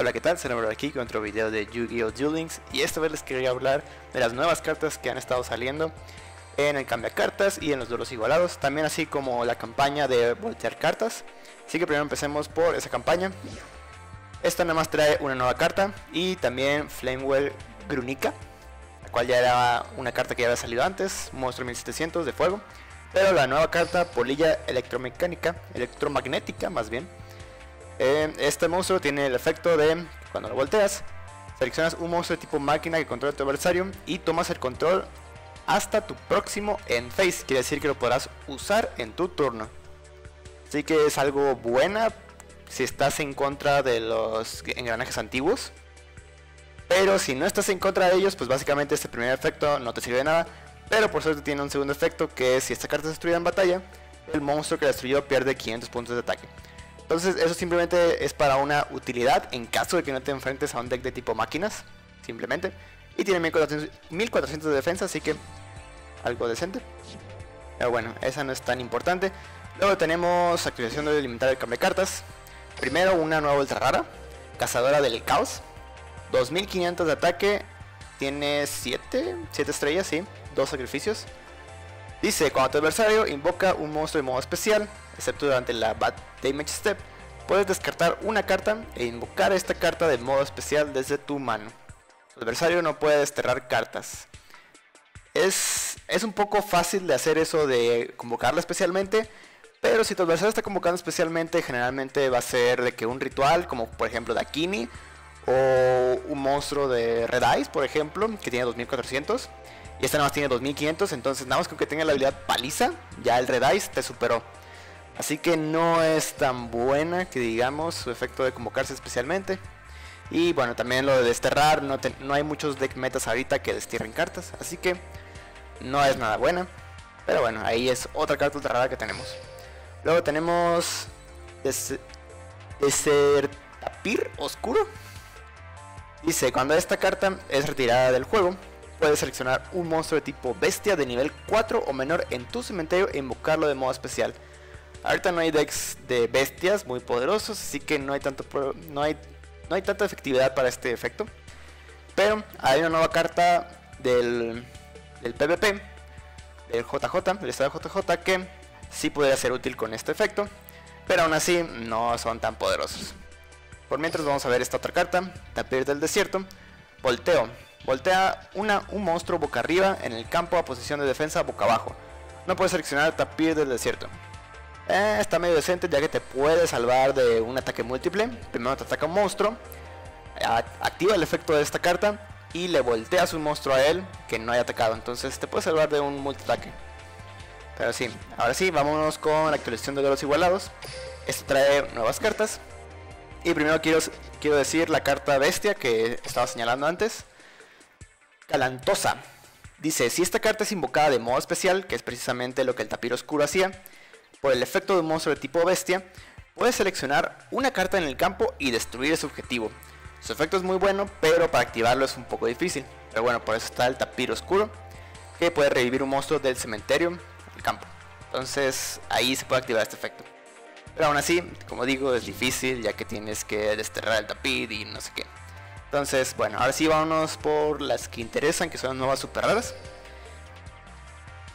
Hola, ¿qué tal? Soy aquí con otro video de Yu-Gi-Oh! Duel Links y esta vez les quería hablar de las nuevas cartas que han estado saliendo en el cambio de cartas y en los duelos igualados, también así como la campaña de voltear cartas. Así que primero empecemos por esa campaña. Esta nada más trae una nueva carta y también Flamewell Grunica, la cual ya era una carta que ya había salido antes, monstruo 1700 de fuego. Pero la nueva carta, Polilla Electromecánica, Electromagnética más bien, eh, este monstruo tiene el efecto de, cuando lo volteas, seleccionas un monstruo de tipo máquina que controla tu adversario y tomas el control hasta tu próximo end phase. Quiere decir que lo podrás usar en tu turno. Así que es algo buena si estás en contra de los engranajes antiguos. Pero si no estás en contra de ellos, pues básicamente este primer efecto no te sirve de nada. Pero por suerte tiene un segundo efecto que es si esta carta es destruida en batalla, el monstruo que la destruyó pierde 500 puntos de ataque. Entonces eso simplemente es para una utilidad en caso de que no te enfrentes a un deck de tipo máquinas, simplemente. Y tiene 1400, de defensa, así que algo decente. Pero bueno, esa no es tan importante. Luego tenemos activación de limitar el cambio de cartas. Primero una nueva ultra rara, cazadora del caos. 2500 de ataque, tiene 7, 7 estrellas, sí, 2 sacrificios. Dice, cuando tu adversario invoca un monstruo de modo especial, excepto durante la Bad Damage Step, puedes descartar una carta e invocar esta carta de modo especial desde tu mano. Tu adversario no puede desterrar cartas. Es, es un poco fácil de hacer eso de convocarla especialmente, pero si tu adversario está convocando especialmente, generalmente va a ser de que un ritual, como por ejemplo Dakini, o un monstruo de Red Eyes, por ejemplo, que tiene 2400 y esta nada más tiene 2500, entonces nada más con que tenga la habilidad paliza, ya el Red Ice te superó. Así que no es tan buena que digamos su efecto de convocarse especialmente. Y bueno, también lo de desterrar, no, no hay muchos deck metas ahorita que destierren cartas, así que no es nada buena. Pero bueno, ahí es otra carta ultra rara que tenemos. Luego tenemos Desertapir Oscuro. Dice, cuando esta carta es retirada del juego, puedes seleccionar un monstruo de tipo bestia de nivel 4 o menor en tu cementerio e invocarlo de modo especial. Ahorita no hay decks de bestias muy poderosos, así que no hay, tanto no hay, no hay tanta efectividad para este efecto. Pero hay una nueva carta del, del PvP, del JJ, del estado JJ, que sí podría ser útil con este efecto, pero aún así no son tan poderosos. Por mientras vamos a ver esta otra carta, Tapir del Desierto, Volteo. Voltea una, un monstruo boca arriba en el campo a posición de defensa boca abajo. No puedes seleccionar tapir del desierto. Eh, está medio decente ya que te puede salvar de un ataque múltiple. Primero te ataca un monstruo. Activa el efecto de esta carta y le volteas un monstruo a él que no haya atacado. Entonces te puede salvar de un multi-ataque. Pero sí, ahora sí, vámonos con la actualización de los igualados. Esto trae nuevas cartas. Y primero quiero, quiero decir la carta bestia que estaba señalando antes. Calantosa. Dice, si esta carta es invocada de modo especial, que es precisamente lo que el tapir oscuro hacía, por el efecto de un monstruo de tipo bestia, puedes seleccionar una carta en el campo y destruir ese objetivo. Su efecto es muy bueno, pero para activarlo es un poco difícil. Pero bueno, por eso está el tapir oscuro, que puede revivir un monstruo del cementerio el campo. Entonces ahí se puede activar este efecto. Pero aún así, como digo, es difícil ya que tienes que desterrar el tapir y no sé qué. Entonces, bueno, ahora sí vámonos por las que interesan, que son nuevas super raras.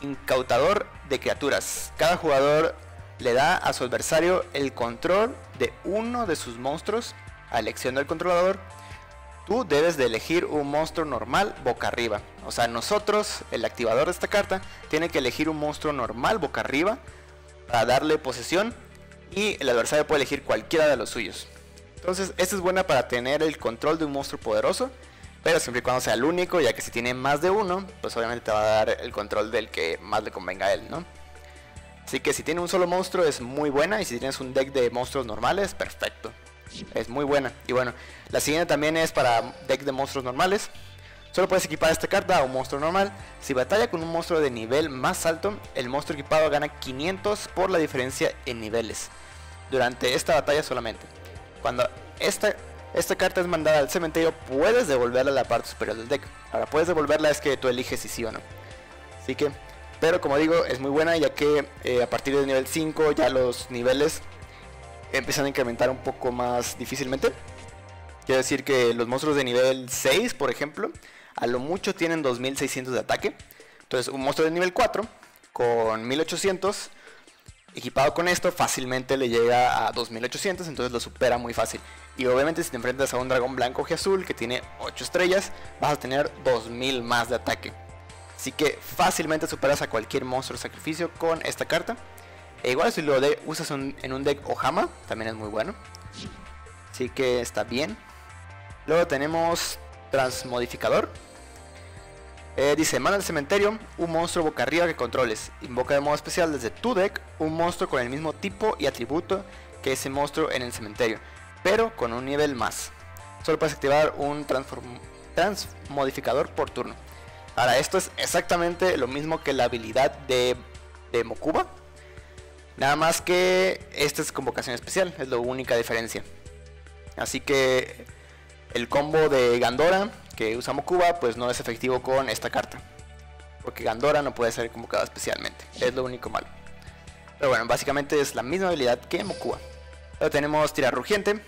Incautador de criaturas. Cada jugador le da a su adversario el control de uno de sus monstruos a elección del controlador. Tú debes de elegir un monstruo normal boca arriba. O sea, nosotros, el activador de esta carta, tiene que elegir un monstruo normal boca arriba para darle posesión y el adversario puede elegir cualquiera de los suyos. Entonces, esta es buena para tener el control de un monstruo poderoso, pero siempre y cuando sea el único, ya que si tiene más de uno, pues obviamente te va a dar el control del que más le convenga a él, ¿no? Así que si tiene un solo monstruo es muy buena, y si tienes un deck de monstruos normales, perfecto. Es muy buena. Y bueno, la siguiente también es para deck de monstruos normales. Solo puedes equipar esta carta a un monstruo normal. Si batalla con un monstruo de nivel más alto, el monstruo equipado gana 500 por la diferencia en niveles. Durante esta batalla solamente. Cuando esta, esta carta es mandada al cementerio, puedes devolverla a la parte superior del deck. Ahora, puedes devolverla es que tú eliges si sí o no. Así que, pero como digo, es muy buena ya que eh, a partir del nivel 5 ya los niveles empiezan a incrementar un poco más difícilmente. Quiero decir que los monstruos de nivel 6, por ejemplo, a lo mucho tienen 2600 de ataque. Entonces, un monstruo de nivel 4 con 1800 equipado con esto fácilmente le llega a 2800, entonces lo supera muy fácil. Y obviamente si te enfrentas a un dragón blanco y azul que tiene 8 estrellas, vas a tener 2000 más de ataque. Así que fácilmente superas a cualquier monstruo sacrificio con esta carta. E igual si lo usas en un deck Ohama, también es muy bueno. Así que está bien. Luego tenemos Transmodificador. Eh, dice, manda al cementerio un monstruo boca arriba que controles. Invoca de modo especial desde tu deck un monstruo con el mismo tipo y atributo que ese monstruo en el cementerio, pero con un nivel más. Solo puedes activar un transmodificador por turno. Ahora, esto es exactamente lo mismo que la habilidad de, de Mokuba. Nada más que esta es convocación especial, es la única diferencia. Así que el combo de Gandora que usa Mokuba pues no es efectivo con esta carta. Porque Gandora no puede ser convocada especialmente. Es lo único malo. Pero bueno, básicamente es la misma habilidad que Mokuba. Luego tenemos Tirar Rugiente.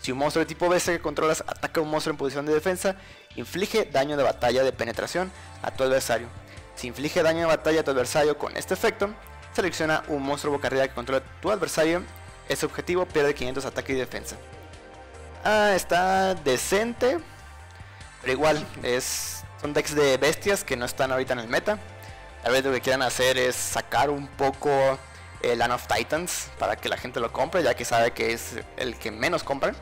Si un monstruo de tipo BC que controlas ataca a un monstruo en posición de defensa, inflige daño de batalla de penetración a tu adversario. Si inflige daño de batalla a tu adversario con este efecto, selecciona un monstruo boca arriba que controla tu adversario. Ese objetivo pierde 500 ataque y defensa. Ah, está decente. Pero igual, es, son decks de bestias que no están ahorita en el meta. Tal vez lo que quieran hacer es sacar un poco el Land of Titans para que la gente lo compre, ya que sabe que es el que menos compran.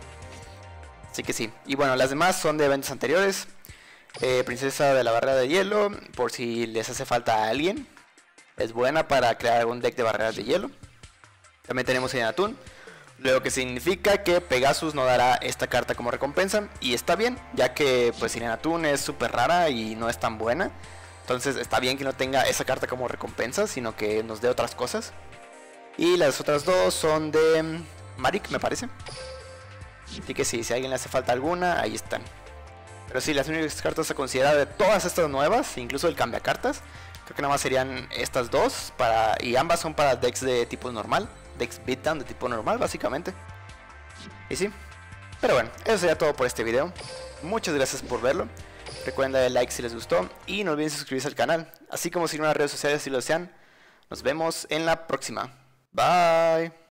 Así que sí. Y bueno, las demás son de eventos anteriores. Eh, Princesa de la Barrera de Hielo, por si les hace falta a alguien. Es buena para crear un deck de barreras de hielo. También tenemos Atún lo que significa que Pegasus no dará esta carta como recompensa. Y está bien, ya que pues Atún es súper rara y no es tan buena. Entonces está bien que no tenga esa carta como recompensa, sino que nos dé otras cosas. Y las otras dos son de Marik, me parece. Así que sí, si a alguien le hace falta alguna, ahí están. Pero sí, las únicas cartas a considerar de todas estas nuevas, incluso el cambia cartas, creo que nada más serían estas dos, para, y ambas son para decks de tipo normal. Dex Beatdown de tipo normal, básicamente. Y sí. Pero bueno, eso sería todo por este video. Muchas gracias por verlo. Recuerden darle like si les gustó y no olviden suscribirse al canal, así como seguirme en las redes sociales si lo desean. Nos vemos en la próxima. Bye.